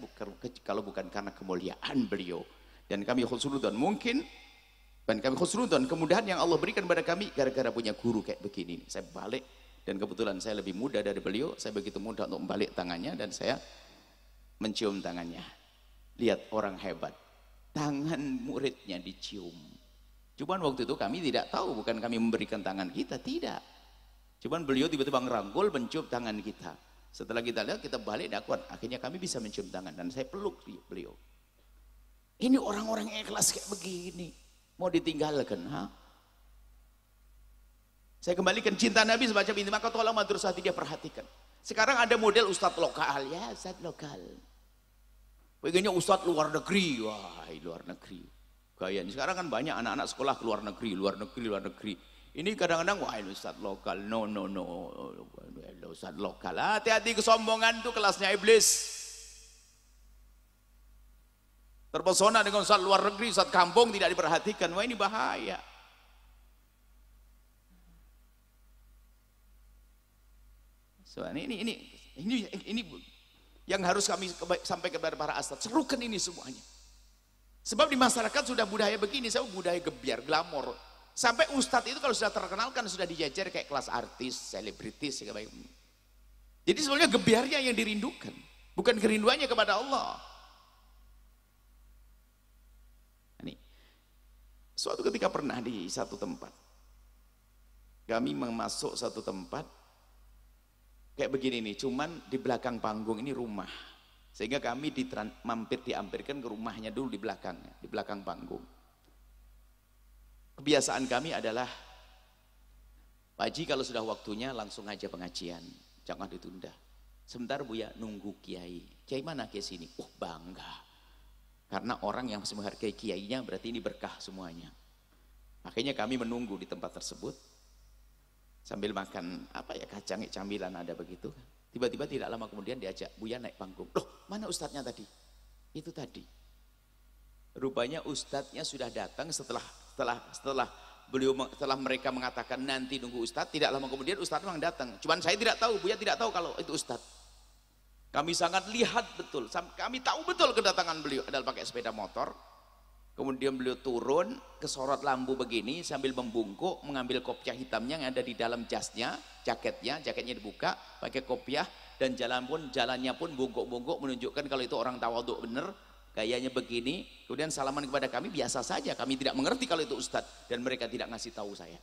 [SPEAKER 1] kalau bukan karena kemuliaan beliau. Dan kami khusnudan mungkin dan kami khusnudon, kemudahan yang Allah berikan kepada kami gara-gara punya guru kayak begini. Saya balik dan kebetulan saya lebih muda dari beliau, saya begitu mudah untuk membalik tangannya dan saya mencium tangannya. Lihat orang hebat, tangan muridnya dicium. Cuman waktu itu kami tidak tahu, bukan kami memberikan tangan kita, tidak. Cuman beliau tiba-tiba ngerangkul, mencium tangan kita. Setelah kita lihat, kita balik dakwah. Akhirnya kami bisa mencium tangan dan saya peluk beliau. Ini orang-orang ikhlas kayak begini. Mau ditinggalkan, ha? Saya kembalikan cinta Nabi semacam ini, maka tolong madrasah dia perhatikan. Sekarang ada model ustadz lokal, ya ustadz lokal. Begini ustadz luar negeri, wah luar negeri. Gaya ini sekarang kan banyak anak-anak sekolah ke luar negeri, luar negeri, luar negeri. Ini kadang-kadang wah ustadz lokal, no no no, ustadz lokal. Hati-hati kesombongan itu kelasnya iblis. Terpesona dengan ustadz luar negeri, ustadz kampung tidak diperhatikan. Wah ini bahaya. So, ini, ini, ini, ini, ini yang harus kami sampaikan kepada para astad serukan ini semuanya. Sebab di masyarakat sudah budaya begini saya budaya gebiar glamor. Sampai ustadz itu kalau sudah terkenal kan sudah dijajar kayak kelas artis selebritis jadi sebenarnya gebiarnya yang dirindukan bukan kerinduannya kepada Allah ini suatu ketika pernah di satu tempat. Kami memasuk satu tempat kayak begini nih cuman di belakang panggung ini rumah. Sehingga kami mampir diampirkan ke rumahnya dulu di belakang di belakang panggung. Kebiasaan kami adalah Pak Haji kalau sudah waktunya langsung aja pengajian jangan ditunda. Sebentar Bu ya nunggu kiai. Kiai mana kiai sini? Oh bangga karena orang yang masih menghargai kiainya berarti ini berkah semuanya. Akhirnya kami menunggu di tempat tersebut. Sambil makan apa ya kacang camilan ada begitu. Tiba-tiba tidak lama kemudian diajak Buya naik panggung. Loh mana ustadznya tadi? Itu tadi. Rupanya ustadznya sudah datang setelah setelah setelah beliau setelah mereka mengatakan nanti nunggu ustadz. Tidak lama kemudian ustadz memang datang. Cuman saya tidak tahu Buya tidak tahu kalau itu ustadz kami sangat lihat betul. Kami tahu betul kedatangan beliau. Adalah pakai sepeda motor. Kemudian beliau turun ke sorot lampu begini sambil membungkuk mengambil kopiah hitamnya yang ada di dalam jasnya, jaketnya, jaketnya dibuka pakai kopiah dan jalan pun jalannya pun bungkuk-bungkuk menunjukkan kalau itu orang tawaduk benar. Gayanya begini kemudian salaman kepada kami biasa saja kami tidak mengerti kalau itu ustadz dan mereka tidak ngasih tahu saya.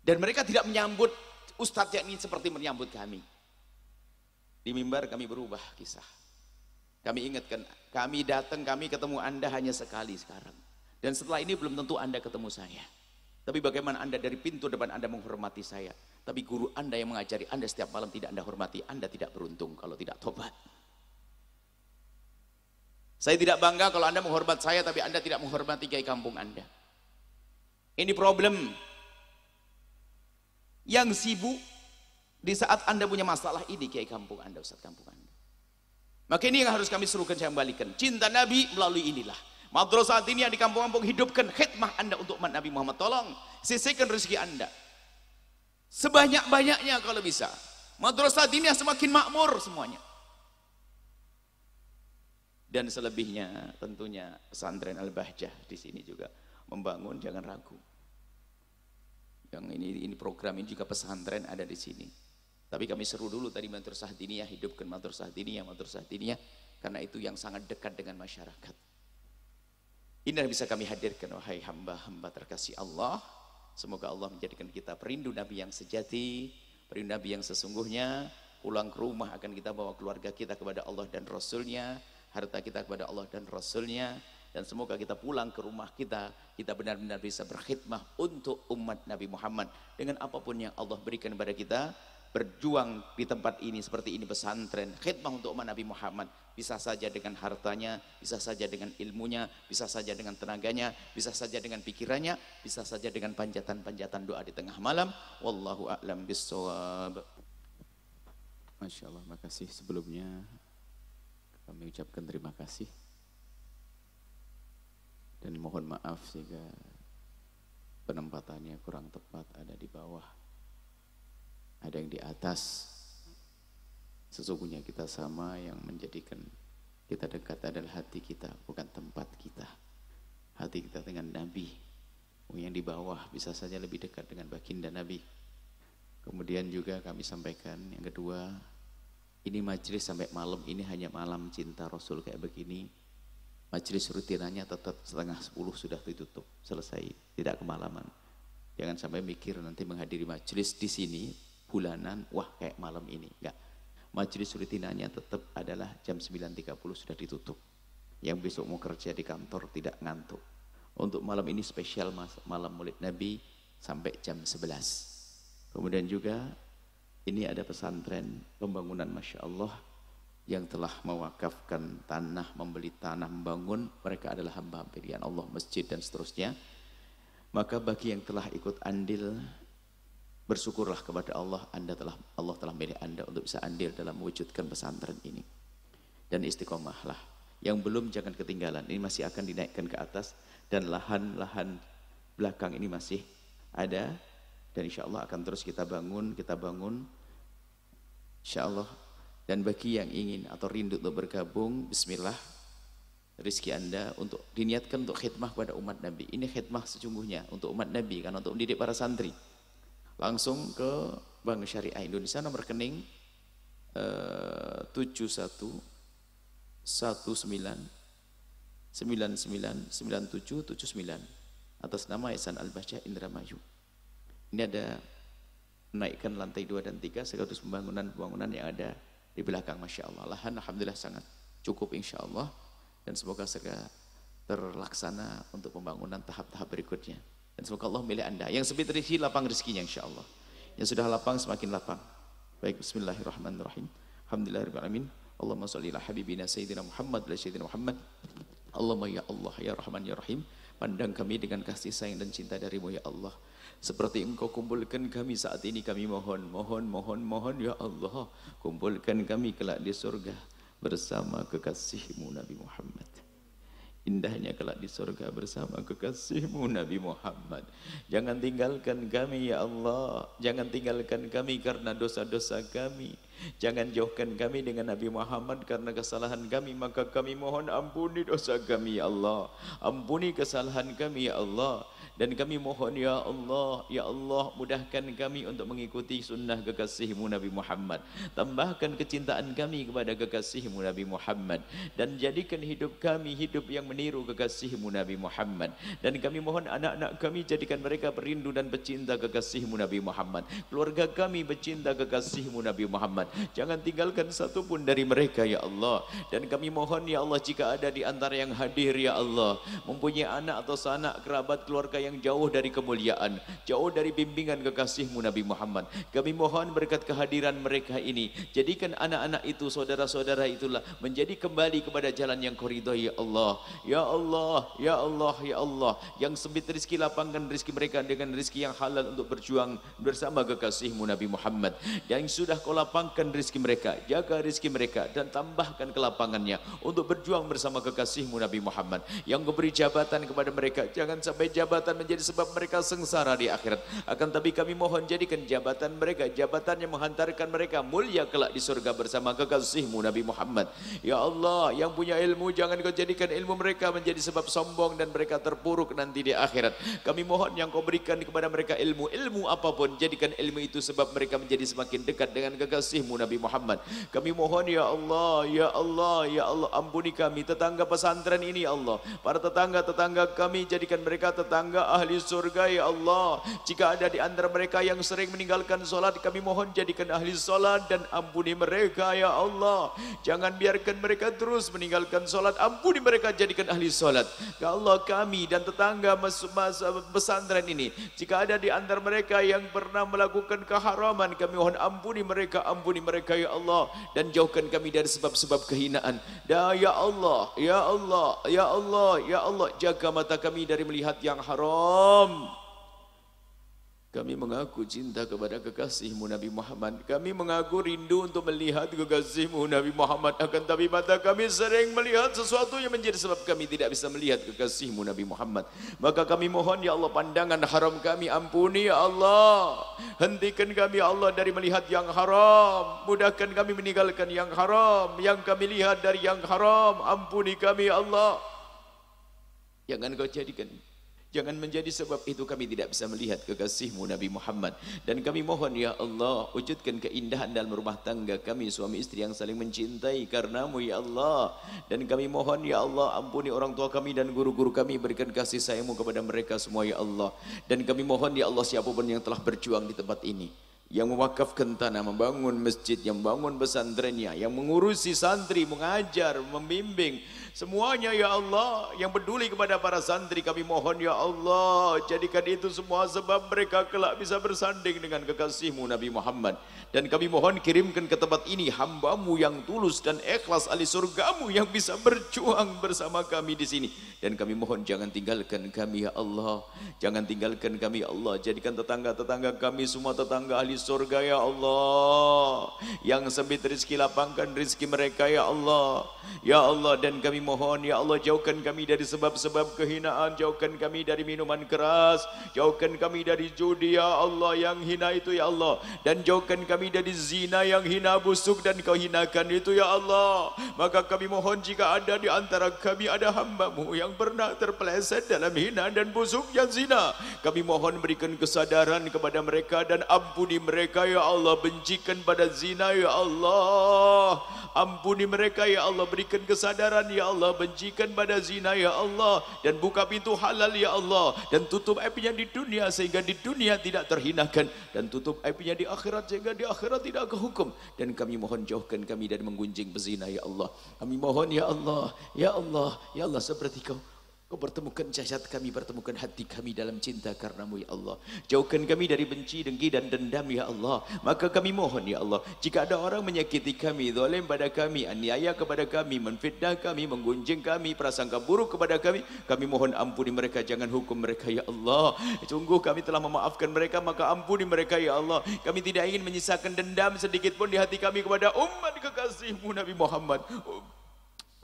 [SPEAKER 1] Dan mereka tidak menyambut ustadz yang seperti menyambut kami di mimbar kami berubah kisah kami ingatkan, kami datang, kami ketemu Anda hanya sekali sekarang. Dan setelah ini belum tentu Anda ketemu saya. Tapi bagaimana Anda dari pintu depan Anda menghormati saya. Tapi guru Anda yang mengajari Anda setiap malam tidak Anda hormati, Anda tidak beruntung kalau tidak tobat. Saya tidak bangga kalau Anda menghormat saya, tapi Anda tidak menghormati kiai kampung Anda. Ini problem yang sibuk di saat Anda punya masalah ini kiai kampung Anda, Ustaz kampung Anda. Maka ini yang harus kami serukan saya kembalikan. Cinta Nabi melalui inilah. Madrasah ini yang di kampung-kampung hidupkan khidmah Anda untuk umat Nabi Muhammad. Tolong sisihkan rezeki Anda. Sebanyak-banyaknya kalau bisa. Madrasah ini semakin makmur semuanya. Dan selebihnya tentunya pesantren Al-Bahjah di sini juga membangun jangan ragu. Yang ini ini program ini juga pesantren ada di sini. Tapi kami seru dulu tadi madrasah diniyah, hidupkan madrasah diniyah, madrasah diniyah, karena itu yang sangat dekat dengan masyarakat. Ini bisa kami hadirkan, wahai hamba-hamba terkasih Allah. Semoga Allah menjadikan kita perindu Nabi yang sejati, perindu Nabi yang sesungguhnya, pulang ke rumah akan kita bawa keluarga kita kepada Allah dan Rasulnya, harta kita kepada Allah dan Rasulnya, dan semoga kita pulang ke rumah kita, kita benar-benar bisa berkhidmah untuk umat Nabi Muhammad dengan apa pun yang Allah berikan kepada kita, berjuang di tempat ini seperti ini pesantren. Khidmah untuk umat Nabi Muhammad. Bisa saja dengan hartanya bisa saja dengan ilmunya bisa saja dengan tenaganya bisa saja dengan pikirannya bisa saja dengan panjatan-panjatan doa di tengah malam. Wallahu a'lam bissawab.
[SPEAKER 2] Masya Allah makasih sebelumnya. Kami ucapkan terima kasih. Dan mohon maaf jika penempatannya kurang tepat ada di bawah ada yang di atas. Sesungguhnya kita sama yang menjadikan kita dekat adalah hati kita, bukan tempat kita. Hati kita dengan Nabi. Yang di bawah bisa saja lebih dekat dengan baginda Nabi. Kemudian juga kami sampaikan yang kedua, ini majelis sampai malam ini hanya malam cinta Rasul kayak begini.
[SPEAKER 1] Majelis rutinannya tetap setengah sepuluh sudah ditutup, selesai, tidak kemalaman. Jangan sampai mikir nanti menghadiri majelis di sini bulanan, wah kayak malam ini. Enggak. Majelis rutinannya tetap adalah jam 9.30 sudah ditutup. Yang besok mau kerja di kantor tidak ngantuk. Untuk malam ini spesial malam murid Nabi sampai jam 11. Kemudian juga ini ada pesantren pembangunan Masya Allah yang telah mewakafkan tanah, membeli tanah, membangun, mereka adalah hamba pilihan Allah, masjid dan seterusnya. Maka bagi yang telah ikut andil, bersyukurlah kepada Allah, Anda telah Allah telah milih Anda untuk bisa andil dalam mewujudkan pesantren ini. Dan istiqomahlah. Yang belum jangan ketinggalan, ini masih akan dinaikkan ke atas dan lahan-lahan belakang ini masih ada dan insya Allah akan terus kita bangun, kita bangun. Insya Allah dan bagi yang ingin atau rindu untuk bergabung, bismillah, rizki anda untuk diniatkan untuk khidmah pada umat Nabi. Ini khidmah sesungguhnya untuk umat Nabi, karena untuk mendidik para santri. Langsung ke Bank Syariah Indonesia nomor rekening uh, 71 19 atas nama Ihsan Al-Bahjah Indramayu. Ini ada naikkan lantai 2 dan 3 sekaligus pembangunan-pembangunan yang ada di belakang Masya Allah. Lahan Alhamdulillah sangat cukup insya Allah. Dan semoga segera terlaksana untuk pembangunan tahap-tahap berikutnya dan semoga Allah milih anda. Yang sempit rezeki lapang rezekinya insya Allah yang sudah lapang semakin lapang. Baik Bismillahirrahmanirrahim. Alhamdulillahirrahmanirrahim. Allahumma salli ala habibina Sayyidina Muhammad ala Sayyidina Muhammad. Allahumma ya Allah ya Rahman ya Rahim. Pandang kami dengan kasih sayang dan cinta darimu ya Allah. Seperti engkau kumpulkan kami saat ini kami mohon, mohon, mohon, mohon ya Allah. Kumpulkan kami kelak di surga bersama kekasihmu Nabi Muhammad. Indahnya kelak di surga bersama kekasihmu Nabi Muhammad. Jangan tinggalkan kami ya Allah. Jangan tinggalkan kami karena dosa-dosa kami. Jangan jauhkan kami dengan Nabi Muhammad karena kesalahan kami. Maka kami mohon ampuni dosa kami ya Allah. Ampuni kesalahan kami ya Allah. Dan kami mohon ya Allah, ya Allah mudahkan kami untuk mengikuti sunnah kekasihmu Nabi Muhammad. Tambahkan kecintaan kami kepada kekasihmu Nabi Muhammad. Dan jadikan hidup kami hidup yang meniru kekasihmu Nabi Muhammad. Dan kami mohon anak-anak kami jadikan mereka perindu dan pecinta kekasihmu Nabi Muhammad. Keluarga kami pecinta kekasihmu Nabi Muhammad. Jangan tinggalkan satu pun dari mereka ya Allah. Dan kami mohon ya Allah jika ada di antara yang hadir ya Allah. Mempunyai anak atau sanak kerabat keluarga yang yang jauh dari kemuliaan, jauh dari bimbingan kekasihmu Nabi Muhammad. Kami mohon berkat kehadiran mereka ini, jadikan anak-anak itu, saudara-saudara itulah menjadi kembali kepada jalan yang koridor ya Allah. Ya Allah, ya Allah, ya Allah. Yang sempit rezeki lapangkan rezeki mereka dengan rezeki yang halal untuk berjuang bersama kekasihmu Nabi Muhammad. Yang sudah kau lapangkan rezeki mereka, jaga rezeki mereka dan tambahkan kelapangannya untuk berjuang bersama kekasihmu Nabi Muhammad. Yang kau beri jabatan kepada mereka, jangan sampai jabatan menjadi sebab mereka sengsara di akhirat. Akan tapi kami mohon jadikan jabatan mereka, jabatan yang menghantarkan mereka mulia kelak di surga bersama kekasihmu Nabi Muhammad. Ya Allah, yang punya ilmu jangan kau jadikan ilmu mereka menjadi sebab sombong dan mereka terpuruk nanti di akhirat. Kami mohon yang kau berikan kepada mereka ilmu, ilmu apa pun, jadikan ilmu itu sebab mereka menjadi semakin dekat dengan kekasihmu Nabi Muhammad. Kami mohon ya Allah, ya Allah, ya Allah, ampuni kami tetangga pesantren ini ya Allah. Para tetangga-tetangga kami jadikan mereka tetangga ahli surga ya Allah. Jika ada di antara mereka yang sering meninggalkan solat kami mohon jadikan ahli solat dan ampuni mereka ya Allah. Jangan biarkan mereka terus meninggalkan solat ampuni mereka jadikan ahli solat. Ya Allah kami dan tetangga pesantren ini jika ada di antara mereka yang pernah melakukan keharaman kami mohon ampuni mereka ampuni mereka ya Allah. Dan jauhkan kami dari sebab-sebab kehinaan. Dan ya Allah ya Allah ya Allah ya Allah. Jaga mata kami dari melihat yang haram haram. Kami mengaku cinta kepada kekasihmu Nabi Muhammad. Kami mengaku rindu untuk melihat kekasihmu Nabi Muhammad. Akan tapi mata kami sering melihat sesuatu yang menjadi sebab kami tidak bisa melihat kekasihmu Nabi Muhammad. Maka kami mohon ya Allah pandangan haram kami ampuni ya Allah. Hentikan kami ya Allah dari melihat yang haram. Mudahkan kami meninggalkan yang haram. Yang kami lihat dari yang haram. Ampuni kami ya Allah. Jangan kau jadikan Jangan menjadi sebab itu kami tidak bisa melihat kekasihmu Nabi Muhammad. Dan kami mohon ya Allah, wujudkan keindahan dalam rumah tangga kami suami istri yang saling mencintai karenamu ya Allah. Dan kami mohon ya Allah, ampuni orang tua kami dan guru-guru kami, berikan kasih sayangmu kepada mereka semua ya Allah. Dan kami mohon ya Allah siapa pun yang telah berjuang di tempat ini yang mewakafkan tanah, membangun masjid, yang membangun pesantrennya, yang mengurusi santri, mengajar, membimbing, Semuanya ya Allah yang peduli kepada para santri kami mohon ya Allah jadikan itu semua sebab mereka kelak bisa bersanding dengan kekasihmu Nabi Muhammad. Dan kami mohon kirimkan ke tempat ini hambamu yang tulus dan ikhlas ahli surgamu yang bisa berjuang bersama kami di sini. Dan kami mohon jangan tinggalkan kami ya Allah. Jangan tinggalkan kami ya Allah. Jadikan tetangga-tetangga kami semua tetangga ahli surga ya Allah. Yang sempit rizki lapangkan rizki mereka ya Allah. Ya Allah dan kami mohon ya Allah jauhkan kami dari sebab-sebab kehinaan. Jauhkan kami dari minuman keras. Jauhkan kami dari judi ya Allah yang hina itu ya Allah. Dan jauhkan kami dari zina yang hina busuk dan kau hinakan itu ya Allah. Maka kami mohon jika ada di antara kami ada hambamu yang pernah terpeleset dalam hina dan busuk yang zina. Kami mohon berikan kesadaran kepada mereka dan ampuni mereka ya Allah. Bencikan pada zina ya Allah. Ampuni mereka ya Allah. Berikan kesadaran ya Allah. Bencikan pada zina ya Allah. Dan buka pintu halal ya Allah. Dan tutup apinya di dunia sehingga di dunia tidak terhinakan. Dan tutup apinya di akhirat sehingga di akhirat tidak ke hukum dan kami mohon jauhkan kami dari menggunjing bezina ya Allah kami mohon ya Allah ya Allah ya Allah seperti kau Kau pertemukan jasad kami, pertemukan hati kami dalam cinta karenamu ya Allah. Jauhkan kami dari benci, dengki dan dendam ya Allah. Maka kami mohon ya Allah. Jika ada orang menyakiti kami, zalim pada kami, aniaya kepada kami, menfitnah kami, menggunjing kami, prasangka buruk kepada kami. Kami mohon ampuni mereka, jangan hukum mereka ya Allah. Sungguh kami telah memaafkan mereka, maka ampuni mereka ya Allah. Kami tidak ingin menyisakan dendam sedikit pun di hati kami kepada umat kekasihmu Nabi Muhammad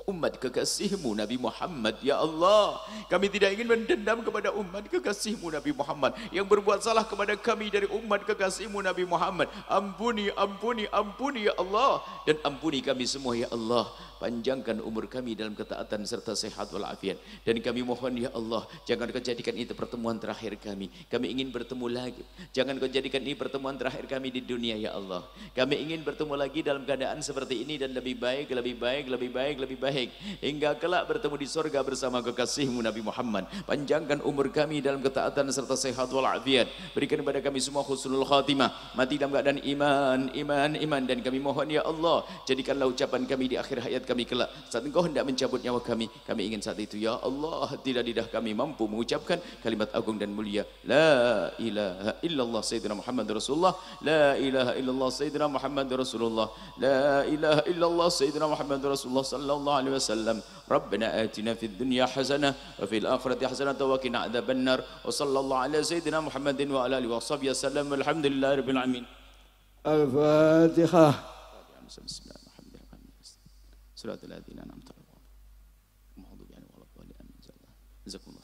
[SPEAKER 1] umat kekasihmu Nabi Muhammad. Ya Allah kami tidak ingin mendendam kepada umat kekasihmu Nabi Muhammad. Yang berbuat salah kepada kami dari umat kekasihmu Nabi Muhammad. Ampuni ampuni ampuni Ya Allah. Dan ampuni kami semua Ya Allah panjangkan umur kami dalam ketaatan serta sehat walafiat. Dan kami mohon ya Allah jangan kau jadikan itu pertemuan terakhir kami. Kami ingin bertemu lagi. Jangan kau jadikan ini pertemuan terakhir kami di dunia ya Allah. Kami ingin bertemu lagi dalam keadaan seperti ini dan lebih baik lebih baik lebih baik lebih baik. Hingga kelak bertemu di sorga bersama kekasihmu Nabi Muhammad. Panjangkan umur kami dalam ketaatan serta sehat walafiat. Berikan kepada kami semua khusnul khatimah. Mati dalam keadaan iman iman iman. Dan kami mohon ya Allah jadikanlah ucapan kami di akhir hayat kami kelak saat engkau hendak mencabut nyawa kami kami ingin saat itu ya Allah tidak lidah kami mampu mengucapkan kalimat agung dan mulia la ilaha illallah sayyidina Muhammad Rasulullah la ilaha illallah sayyidina Muhammad Rasulullah la ilaha illallah sayyidina Muhammad Rasulullah sallallahu alaihi wasallam ربنا آتنا في الدنيا حسنة وفي الآخرة حسنة وقنا عذاب النار وصلى الله على سيدنا محمد وعلى آله وصحبه وسلم والحمد لله رب العالمين
[SPEAKER 3] الفاتحة
[SPEAKER 1] بسم الله صراط الذين أنعمت عليهم. المغضوب عليهم ولا الضالين. جزاكم الله